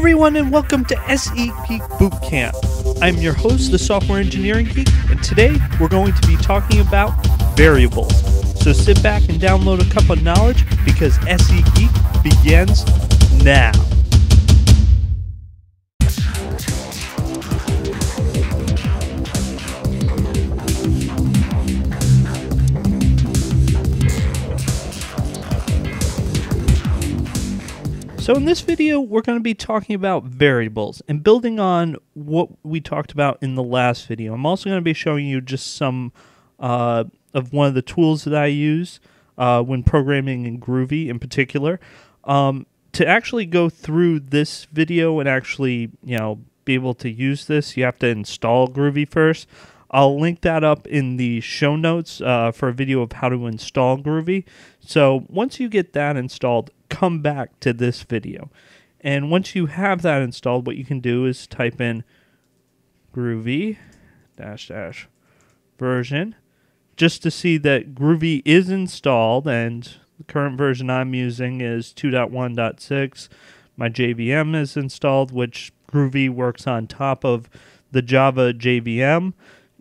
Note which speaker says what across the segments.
Speaker 1: everyone, and welcome to SE Geek Bootcamp. I'm your host, the Software Engineering Geek, and today we're going to be talking about variables. So sit back and download a cup of knowledge because SE Geek begins now. So in this video, we're going to be talking about variables and building on what we talked about in the last video. I'm also going to be showing you just some uh, of one of the tools that I use uh, when programming in Groovy in particular. Um, to actually go through this video and actually, you know, be able to use this, you have to install Groovy first. I'll link that up in the show notes uh, for a video of how to install Groovy. So once you get that installed, come back to this video. And once you have that installed, what you can do is type in Groovy dash dash version just to see that Groovy is installed and the current version I'm using is 2.1.6. My JVM is installed, which Groovy works on top of the Java JVM.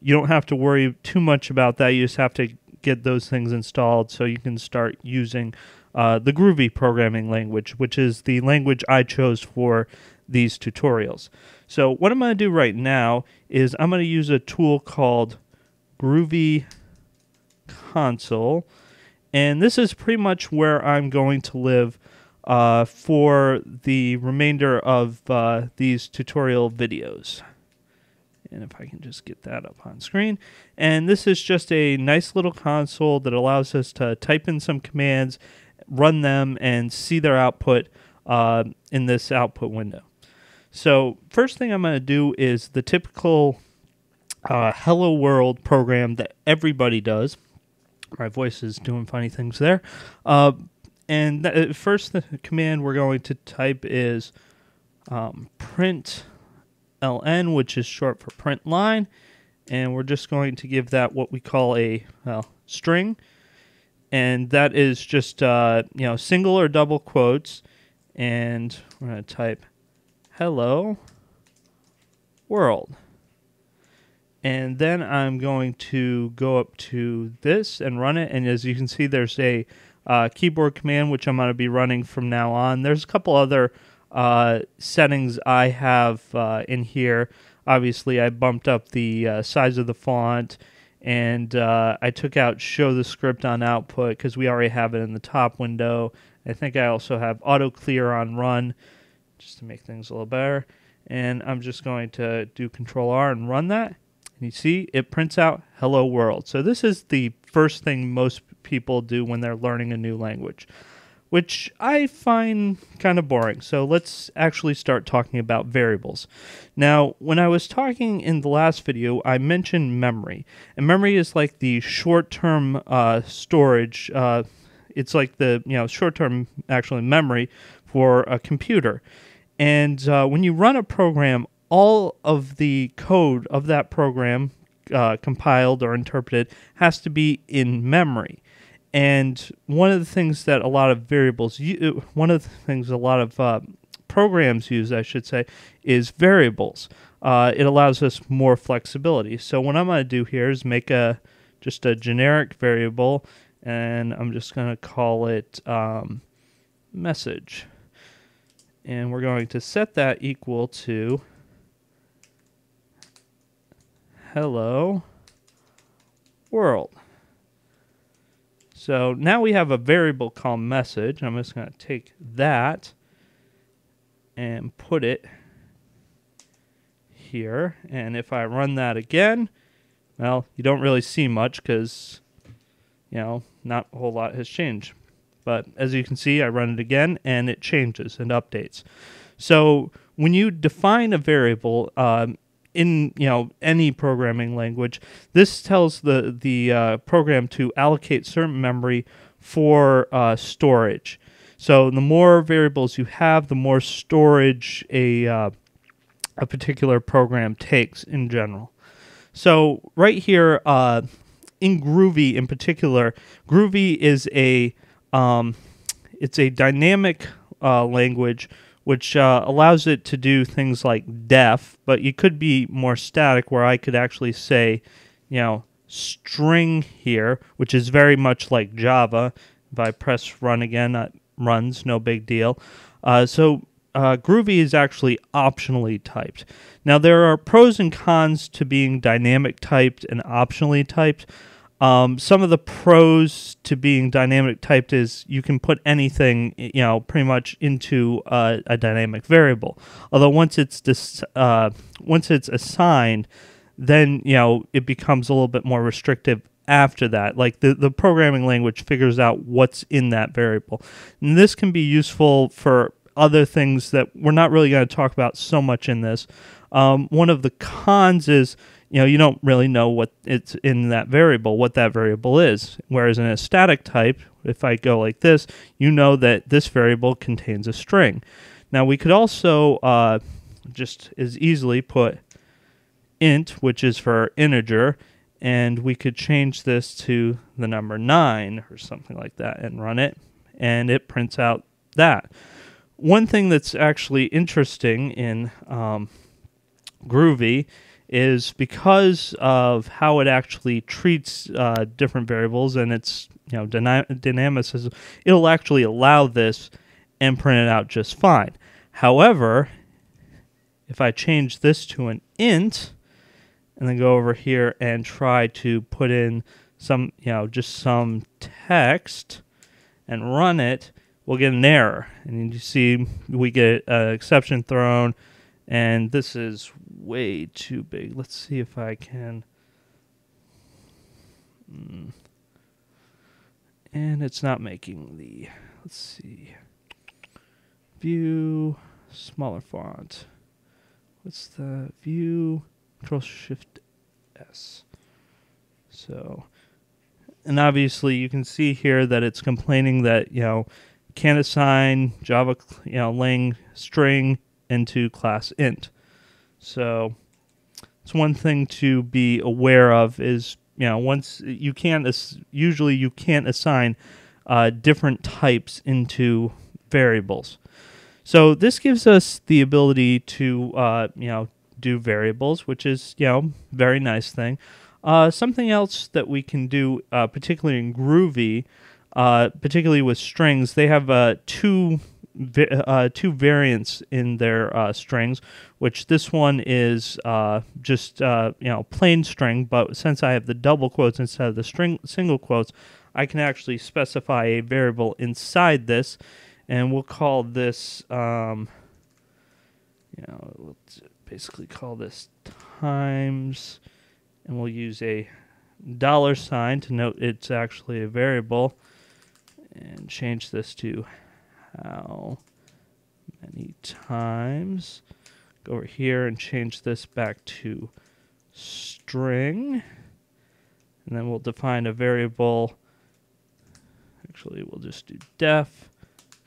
Speaker 1: You don't have to worry too much about that. You just have to get those things installed so you can start using uh, the Groovy programming language, which is the language I chose for these tutorials. So what I'm going to do right now is I'm going to use a tool called Groovy Console, and this is pretty much where I'm going to live uh, for the remainder of uh, these tutorial videos. And if I can just get that up on screen. And this is just a nice little console that allows us to type in some commands run them and see their output uh, in this output window. So first thing I'm going to do is the typical uh, Hello World program that everybody does. My voice is doing funny things there. Uh, and th- uh, first the command we're going to type is um, print ln, which is short for print line. And we're just going to give that what we call a well, string and that is just uh, you know single or double quotes, and we're gonna type "hello world," and then I'm going to go up to this and run it. And as you can see, there's a uh, keyboard command which I'm going to be running from now on. There's a couple other uh, settings I have uh, in here. Obviously, I bumped up the uh, size of the font and uh, I took out show the script on output because we already have it in the top window. I think I also have auto clear on run just to make things a little better. And I'm just going to do control R and run that. And you see it prints out hello world. So this is the first thing most people do when they're learning a new language which I find kind of boring. So let's actually start talking about variables. Now, when I was talking in the last video, I mentioned memory. And memory is like the short term uh, storage. Uh, it's like the you know short term actually memory for a computer. And uh, when you run a program, all of the code of that program, uh, compiled or interpreted, has to be in memory. And one of the things that a lot of variables, one of the things a lot of uh, programs use, I should say, is variables. Uh, it allows us more flexibility. So what I'm going to do here is make a just a generic variable, and I'm just going to call it um, message. And we're going to set that equal to hello world. So now we have a variable called message. I'm just going to take that and put it here. And if I run that again, well, you don't really see much because, you know, not a whole lot has changed. But as you can see, I run it again and it changes and updates. So when you define a variable, um, in you know any programming language, this tells the the uh, program to allocate certain memory for uh, storage. So the more variables you have, the more storage a uh, a particular program takes in general. So right here uh, in Groovy in particular, Groovy is a um, it's a dynamic uh, language which uh, allows it to do things like def, but you could be more static where I could actually say, you know, string here, which is very much like Java. If I press run again, it runs, no big deal. Uh, so uh, Groovy is actually optionally typed. Now, there are pros and cons to being dynamic typed and optionally typed. Um, some of the pros to being dynamic typed is you can put anything, you know, pretty much into uh, a dynamic variable. Although once it's dis- uh, once it's assigned, then you know it becomes a little bit more restrictive after that. Like the, the programming language figures out what's in that variable. And this can be useful for other things that we're not really going to talk about so much in this. Um, one of the cons is you know you don't really know what it's in that variable what that variable is. Whereas in a static type if i go like this you know that this variable contains a string. Now we could also uh, just as easily put int which is for integer and we could change this to the number 9 or something like that and run it and it prints out that one thing that's actually interesting in um, groovy is because of how it actually treats uh, different variables and its you know dyna- dynamicism, it'll actually allow this and print it out just fine. However, if I change this to an int and then go over here and try to put in some, you know, just some text and run it, we'll get an error. And you see we get an exception thrown and this is way too big. Let's see if I can. Mm. And it's not making the. Let's see. View, smaller font. What's the view? Control Shift S. So, and obviously you can see here that it's complaining that you know can't assign Java you know lang string into class int. So it's one thing to be aware of is you know once you can't usually you can't assign uh, different types into variables. So this gives us the ability to uh, you know do variables, which is you know very nice thing. Uh, something else that we can do, uh, particularly in Groovy, uh, particularly with strings, they have uh, two uh, two variants in their uh, strings, which this one is uh, just uh, you know plain string, but since I have the double quotes instead of the string single quotes, I can actually specify a variable inside this, and we'll call this um, you know basically call this times, and we'll use a dollar sign to note it's actually a variable, and change this to how many times. Go over here and change this back to string. And then we'll define a variable. Actually, we'll just do def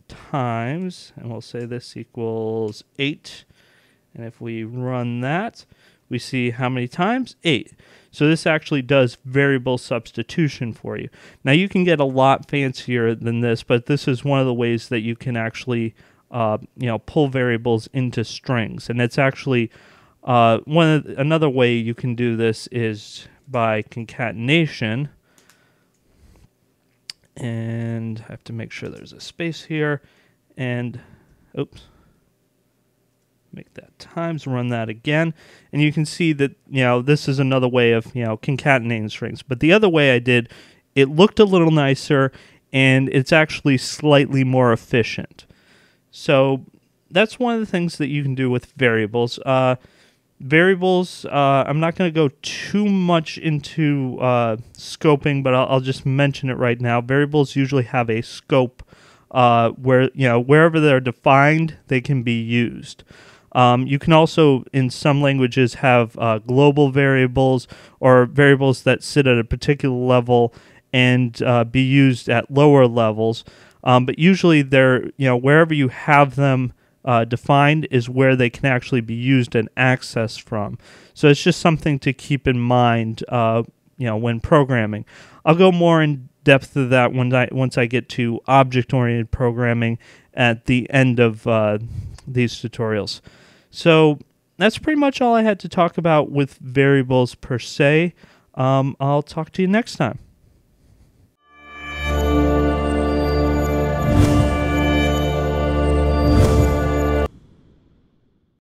Speaker 1: times, and we'll say this equals 8. And if we run that, we see how many times? 8. So this actually does variable substitution for you. Now you can get a lot fancier than this, but this is one of the ways that you can actually uh, you know pull variables into strings, and it's actually uh, one the, another way you can do this is by concatenation. And I have to make sure there's a space here, and oops make that times, run that again, and you can see that, you know, this is another way of, you know, concatenating strings. But the other way I did, it looked a little nicer, and it's actually slightly more efficient. So that's one of the things that you can do with variables. Uh, variables, uh, I'm not going to go too much into uh, scoping, but I'll, I'll, just mention it right now. Variables usually have a scope uh, where, you know, wherever they're defined, they can be used. Um, you can also, in some languages, have uh, global variables or variables that sit at a particular level and uh, be used at lower levels. Um, but usually, they're you know wherever you have them uh, defined is where they can actually be used and accessed from. So it's just something to keep in mind. Uh, you know when programming. I'll go more in depth of that when I once I get to object oriented programming at the end of uh, these tutorials. So that's pretty much all I had to talk about with variables per se. Um, I'll talk to you next time.